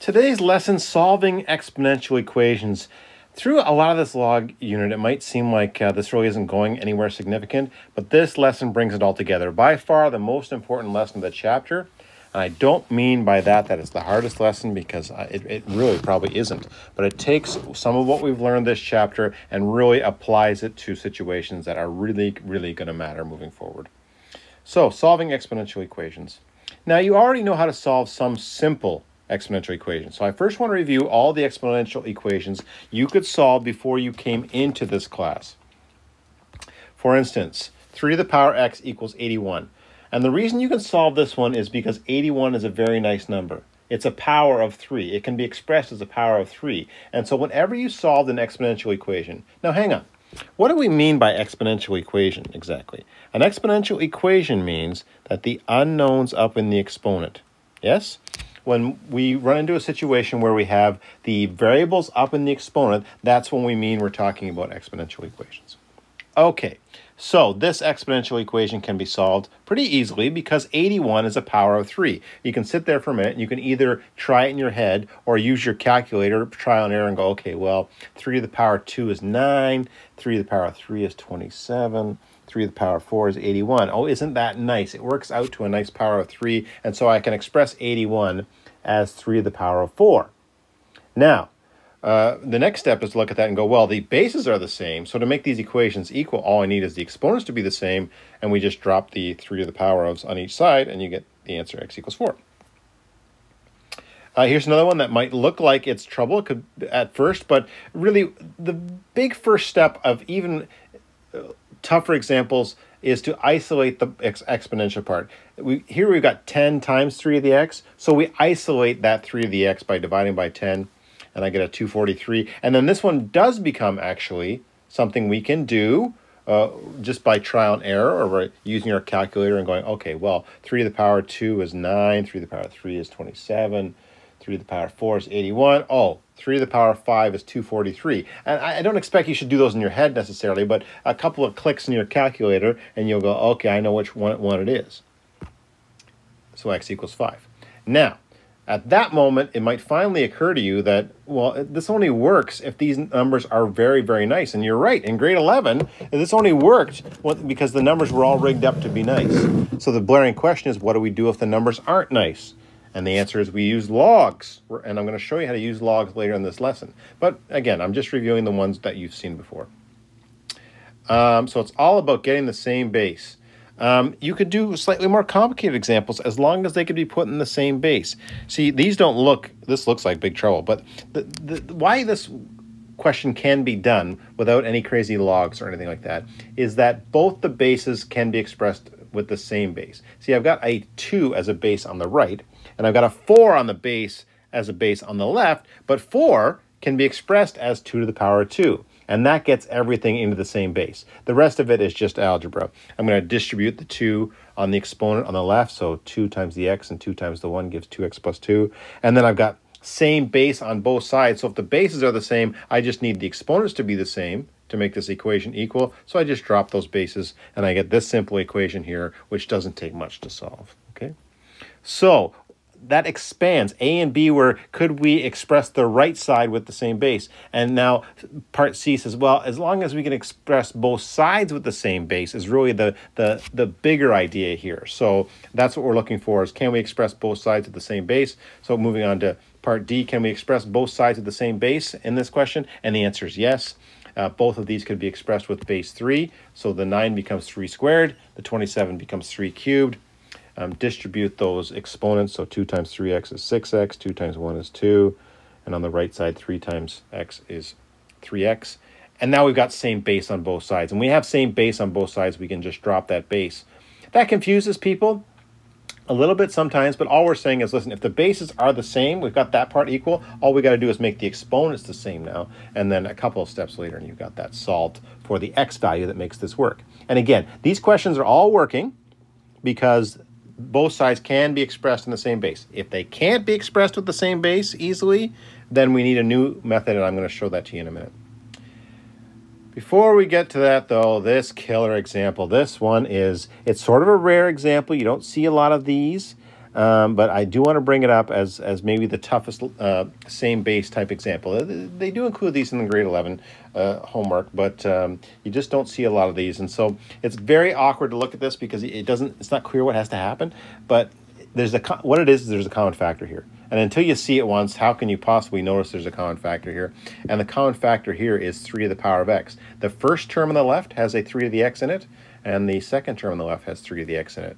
Today's lesson, solving exponential equations. Through a lot of this log unit, it might seem like uh, this really isn't going anywhere significant, but this lesson brings it all together. By far the most important lesson of the chapter. And I don't mean by that that it's the hardest lesson because uh, it, it really probably isn't. But it takes some of what we've learned this chapter and really applies it to situations that are really, really going to matter moving forward. So, solving exponential equations. Now, you already know how to solve some simple exponential equation. So I first want to review all the exponential equations you could solve before you came into this class. For instance, 3 to the power x equals 81. And the reason you can solve this one is because 81 is a very nice number. It's a power of 3. It can be expressed as a power of 3. And so whenever you solve an exponential equation, now hang on. What do we mean by exponential equation exactly? An exponential equation means that the unknown's up in the exponent. Yes? When we run into a situation where we have the variables up in the exponent, that's when we mean we're talking about exponential equations. Okay, so this exponential equation can be solved pretty easily because 81 is a power of 3. You can sit there for a minute and you can either try it in your head or use your calculator, trial and error, and go, okay, well, 3 to the power 2 is 9, 3 to the power 3 is 27, 3 to the power of 4 is 81. Oh, isn't that nice? It works out to a nice power of 3, and so I can express 81 as 3 to the power of 4. Now, uh, the next step is to look at that and go, well, the bases are the same, so to make these equations equal, all I need is the exponents to be the same, and we just drop the 3 to the power ofs on each side, and you get the answer x equals 4. Uh, here's another one that might look like it's trouble at first, but really the big first step of even uh, tougher examples is to isolate the ex exponential part. We, here we've got 10 times 3 of the x, so we isolate that 3 of the x by dividing by 10, and I get a 243. And then this one does become actually something we can do uh, just by trial and error or using our calculator and going, okay, well, 3 to the power 2 is 9, 3 to the power 3 is 27, 3 to the power 4 is 81. Oh, 3 to the power 5 is 243. And I, don't expect you should do those in your head necessarily, but a couple of clicks in your calculator and you'll go, okay, I know which one, one it is. So x equals 5. Now, at that moment, it might finally occur to you that, well, this only works if these numbers are very, very nice. And you're right, in grade 11, this only worked because the numbers were all rigged up to be nice. So the blaring question is, what do we do if the numbers aren't nice? And the answer is we use logs. And I'm going to show you how to use logs later in this lesson. But again, I'm just reviewing the ones that you've seen before. Um, so it's all about getting the same base. Um, you could do slightly more complicated examples as long as they could be put in the same base. See, these don't look, this looks like big trouble, but the, the, why this question can be done without any crazy logs or anything like that is that both the bases can be expressed with the same base. See, I've got a 2 as a base on the right, and I've got a 4 on the base as a base on the left, but 4 can be expressed as 2 to the power 2. And that gets everything into the same base. The rest of it is just algebra. I'm going to distribute the 2 on the exponent on the left, so 2 times the x and 2 times the 1 gives 2x plus 2. And then I've got same base on both sides. So if the bases are the same, I just need the exponents to be the same to make this equation equal. So I just drop those bases and I get this simple equation here, which doesn't take much to solve. Okay. So that expands. A and B were could we express the right side with the same base? And now part C says, well, as long as we can express both sides with the same base is really the the the bigger idea here. So that's what we're looking for is can we express both sides with the same base? So moving on to part D, can we express both sides of the same base in this question? And the answer is yes. Uh, both of these could be expressed with base 3. So the 9 becomes 3 squared, the 27 becomes 3 cubed. Um, distribute those exponents. So 2 times 3x is 6x, 2 times 1 is 2. And on the right side, 3 times x is 3x. And now we've got same base on both sides. And we have same base on both sides. We can just drop that base. That confuses people a little bit sometimes, but all we're saying is, listen, if the bases are the same, we've got that part equal, all we got to do is make the exponents the same now, and then a couple of steps later, and you've got that solved for the x value that makes this work. And again, these questions are all working because both sides can be expressed in the same base. If they can't be expressed with the same base easily, then we need a new method, and I'm going to show that to you in a minute. Before we get to that, though, this killer example, this one is, it's sort of a rare example. You don't see a lot of these. Um, but I do want to bring it up as, as maybe the toughest uh, same base type example. They do include these in the grade 11 uh, homework, but um, you just don't see a lot of these. And so it's very awkward to look at this because it doesn't, it's not clear what has to happen, but there's a, what it is, is there's a common factor here. And until you see it once, how can you possibly notice there's a common factor here? And the common factor here is 3 to the power of x. The first term on the left has a 3 to the x in it, and the second term on the left has 3 to the x in it.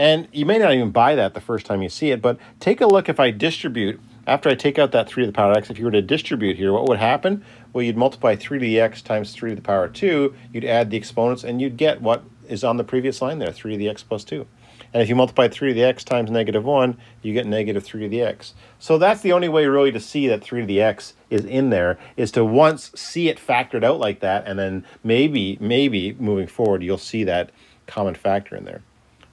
And you may not even buy that the first time you see it, but take a look if I distribute, after I take out that 3 to the power of x, if you were to distribute here, what would happen? Well, you'd multiply 3 to the x times 3 to the power 2, you'd add the exponents, and you'd get what is on the previous line there, 3 to the x plus 2. And if you multiply 3 to the x times negative 1, you get negative 3 to the x. So that's the only way really to see that 3 to the x is in there, is to once see it factored out like that, and then maybe, maybe moving forward, you'll see that common factor in there.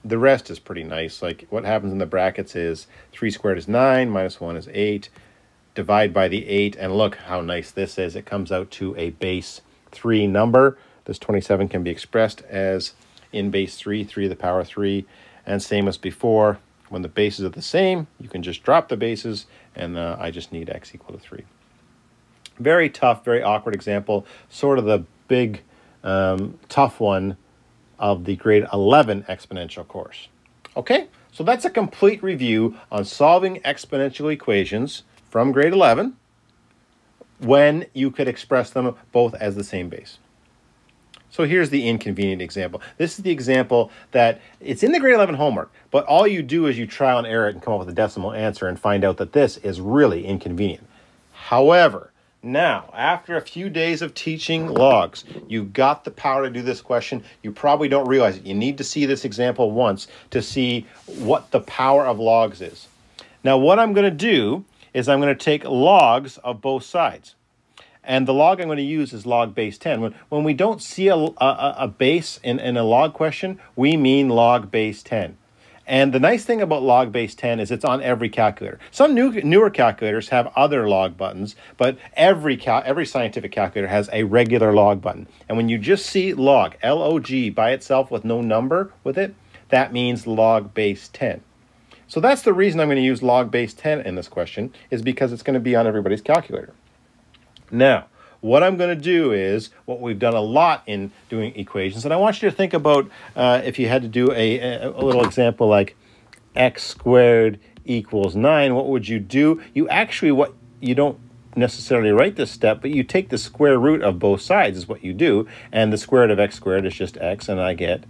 The rest is pretty nice. Like what happens in the brackets is 3 squared is 9, minus 1 is 8. Divide by the 8, and look how nice this is. It comes out to a base 3 number. This 27 can be expressed as in base 3, 3 to the power 3. And same as before, when the bases are the same, you can just drop the bases, and uh, I just need x equal to 3. Very tough, very awkward example. Sort of the big, um, tough one of the grade 11 exponential course. Okay, so that's a complete review on solving exponential equations from grade 11 when you could express them both as the same base. So here's the inconvenient example. This is the example that it's in the grade 11 homework, but all you do is you trial and error it and come up with a decimal answer and find out that this is really inconvenient. However, now, after a few days of teaching logs, you've got the power to do this question. You probably don't realize it. You need to see this example once to see what the power of logs is. Now, what I'm going to do is I'm going to take logs of both sides. And the log I'm going to use is log base 10. When, when we don't see a, a, a base in, in a log question, we mean log base 10. And the nice thing about log base 10 is it's on every calculator. Some new, newer calculators have other log buttons, but every, cal every scientific calculator has a regular log button. And when you just see log, L-O-G, by itself with no number with it, that means log base 10. So that's the reason I'm going to use log base 10 in this question, is because it's going to be on everybody's calculator. Now, what I'm going to do is what we've done a lot in doing equations, and I want you to think about uh, if you had to do a, a little example like x squared equals 9, what would you do? You actually, what you don't necessarily write this step, but you take the square root of both sides is what you do, and the square root of x squared is just x, and I get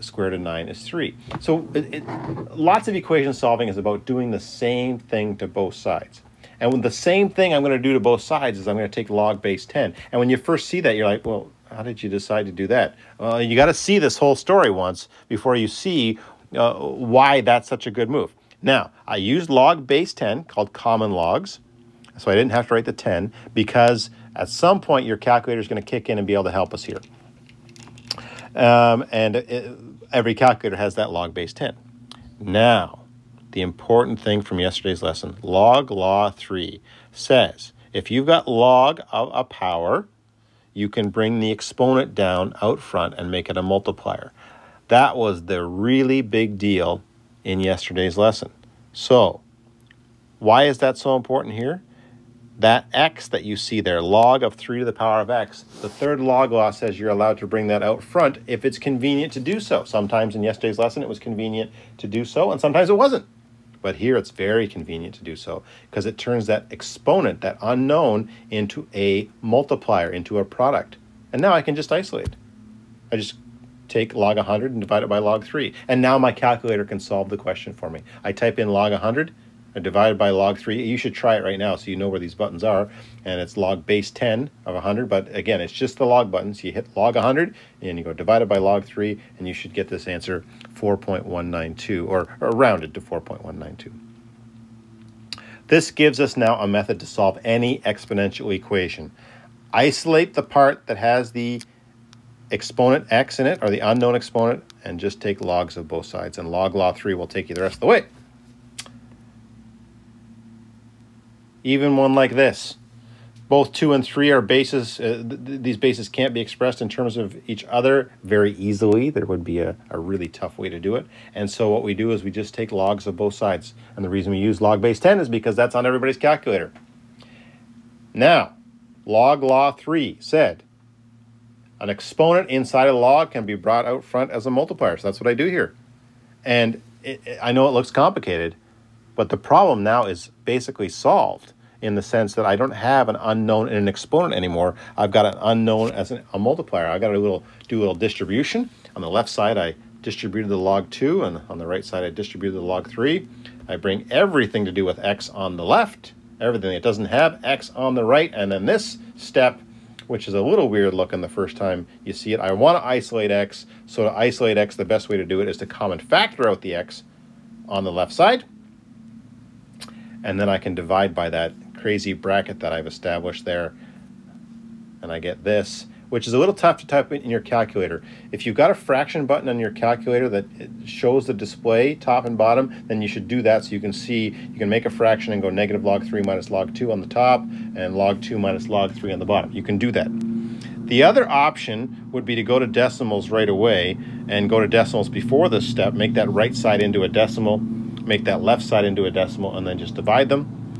square root of 9 is 3. So it, it, lots of equation solving is about doing the same thing to both sides. And the same thing I'm going to do to both sides is I'm going to take log base 10. And when you first see that, you're like, well, how did you decide to do that? Well, you got to see this whole story once before you see uh, why that's such a good move. Now, I used log base 10 called common logs. So I didn't have to write the 10 because at some point your calculator is going to kick in and be able to help us here. Um, and it, every calculator has that log base 10. Now, the important thing from yesterday's lesson. Log law 3 says if you've got log of a power, you can bring the exponent down out front and make it a multiplier. That was the really big deal in yesterday's lesson. So, why is that so important here? That x that you see there, log of 3 to the power of x, the third log law says you're allowed to bring that out front if it's convenient to do so. Sometimes in yesterday's lesson it was convenient to do so, and sometimes it wasn't. But here it's very convenient to do so because it turns that exponent, that unknown, into a multiplier, into a product. And now I can just isolate. I just take log 100 and divide it by log 3. And now my calculator can solve the question for me. I type in log 100 Uh, divided by log 3. You should try it right now so you know where these buttons are. And it's log base 10 of 100. But again, it's just the log buttons. You hit log 100 and you go divided by log 3 and you should get this answer 4.192 or, or rounded to 4.192. This gives us now a method to solve any exponential equation. Isolate the part that has the exponent x in it or the unknown exponent and just take logs of both sides and log law 3 will take you the rest of the way. Even one like this. both 2 and 3 are bases. Uh, th these bases can't be expressed in terms of each other very easily. There would be a, a really tough way to do it. And so what we do is we just take logs of both sides. And the reason we use log base 10 is because that's on everybody's calculator. Now, log law 3 said an exponent inside a log can be brought out front as a multiplier. So that's what I do here. And it, it, I know it looks complicated, but the problem now is basically solved in the sense that I don't have an unknown and an exponent anymore. I've got an unknown as an, a multiplier. I've got to do a little do a little distribution. On the left side, I distributed the log 2, and on the right side, I distributed the log 3. I bring everything to do with x on the left, everything that doesn't have x on the right, and then this step, which is a little weird looking the first time you see it, I want to isolate x. So to isolate x, the best way to do it is to common factor out the x on the left side, and then I can divide by that crazy bracket that I've established there. And I get this, which is a little tough to type in your calculator. If you've got a fraction button on your calculator that uh, shows the display top and bottom, then you should do that so you can see, you can make a fraction and go negative log 3 minus log 2 on the top and log 2 minus log 3 on the bottom. You can do that. The other option would be to go to decimals right away and go to decimals before this step, make that right side into a decimal, make that left side into a decimal, and then just divide them.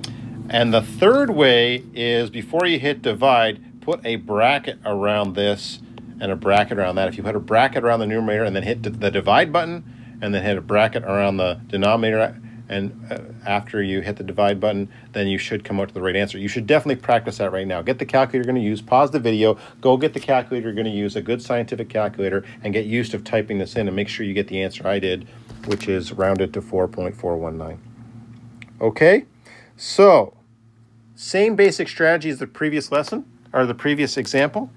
And the third way is before you hit divide, put a bracket around this and a bracket around that. If you put a bracket around the numerator and then hit the divide button and then hit a bracket around the denominator and uh, after you hit the divide button, then you should come out to the right answer. You should definitely practice that right now. Get the calculator you're going to use, pause the video, go get the calculator you're going to use, a good scientific calculator, and get used to typing this in and make sure you get the answer I did, which is rounded to 4.419. Okay, so same basic strategy as the previous lesson, or the previous example.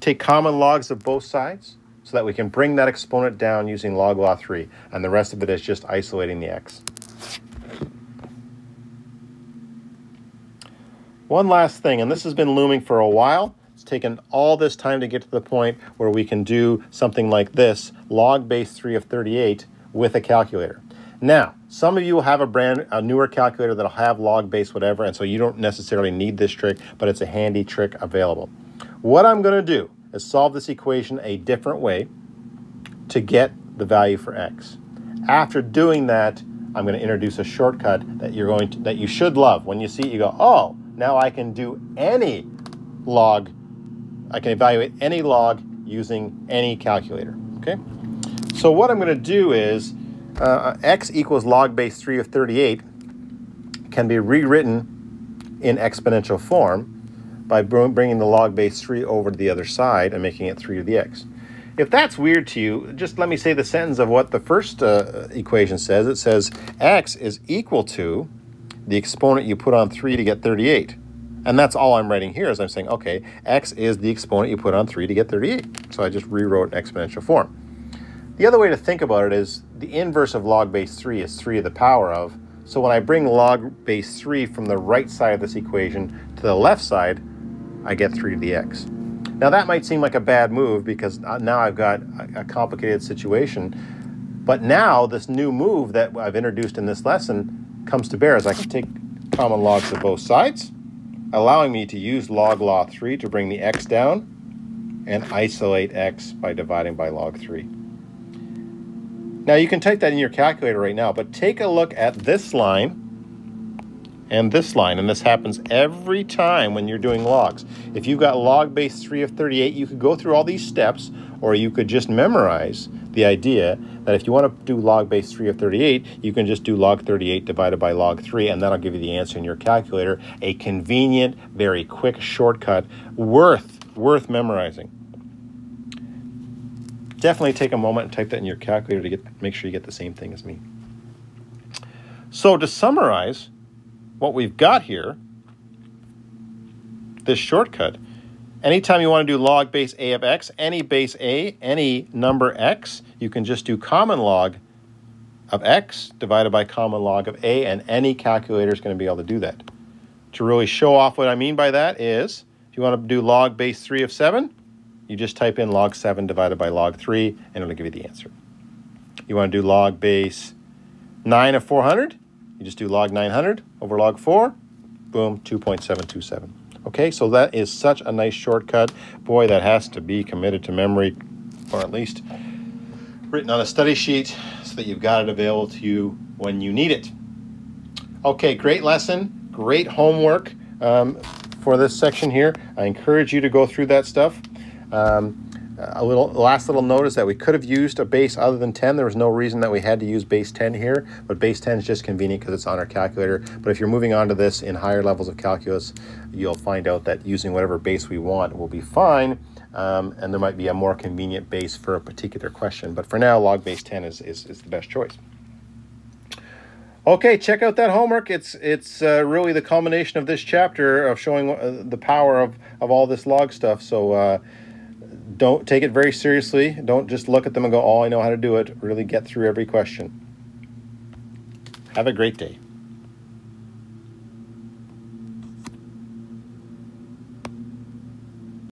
Take common logs of both sides so that we can bring that exponent down using log law 3, and the rest of it is just isolating the x. One last thing, and this has been looming for a while. It's taken all this time to get to the point where we can do something like this, log base 3 of 38, with a calculator. Now, some of you will have a brand, a newer calculator that'll have log base whatever, and so you don't necessarily need this trick, but it's a handy trick available. What I'm going to do is solve this equation a different way to get the value for x. After doing that, I'm going to introduce a shortcut that you're going to, that you should love. When you see it, you go, oh, now I can do any log, I can evaluate any log using any calculator, okay? So what I'm going to do is uh, x equals log base 3 of 38 can be rewritten in exponential form by bringing the log base 3 over to the other side and making it 3 to the x. If that's weird to you, just let me say the sentence of what the first uh, equation says. It says x is equal to the exponent you put on 3 to get 38. And that's all I'm writing here is I'm saying, okay, x is the exponent you put on 3 to get 38. So I just rewrote exponential form. The other way to think about it is the inverse of log base 3 is 3 to the power of. So when I bring log base 3 from the right side of this equation to the left side, I get 3 to the x. Now that might seem like a bad move because uh, now I've got a complicated situation. But now this new move that I've introduced in this lesson comes to bear as I can take common logs of both sides, allowing me to use log law 3 to bring the x down and isolate x by dividing by log 3. Now you can type that in your calculator right now, but take a look at this line and this line, and this happens every time when you're doing logs. If you've got log base 3 of 38, you could go through all these steps, or you could just memorize the idea that if you want to do log base 3 of 38, you can just do log 38 divided by log 3, and that'll give you the answer in your calculator. A convenient, very quick shortcut, worth, worth memorizing definitely take a moment and type that in your calculator to get make sure you get the same thing as me. So to summarize what we've got here, this shortcut, anytime you want to do log base a of x, any base a, any number x, you can just do common log of x divided by common log of a, and any calculator is going to be able to do that. To really show off what I mean by that is, if you want to do log base 3 of 7, you just type in log 7 divided by log 3, and it'll give you the answer. You want to do log base 9 of 400, you just do log 900 over log 4, boom, 2.727. Okay, so that is such a nice shortcut. Boy, that has to be committed to memory, or at least written on a study sheet so that you've got it available to you when you need it. Okay, great lesson, great homework um, for this section here. I encourage you to go through that stuff. Um, a little last little note is that we could have used a base other than 10 there was no reason that we had to use base 10 here but base 10 is just convenient because it's on our calculator. But if you're moving on to this in higher levels of calculus you'll find out that using whatever base we want will be fine. Um, and there might be a more convenient base for a particular question. But for now log base 10 is, is, is the best choice. Okay, check out that homework. It's it's uh, really the culmination of this chapter of showing uh, the power of, of all this log stuff. So uh, don't take it very seriously. Don't just look at them and go, oh, I know how to do it. Really get through every question. Have a great day.